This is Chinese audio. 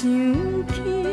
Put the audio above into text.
想天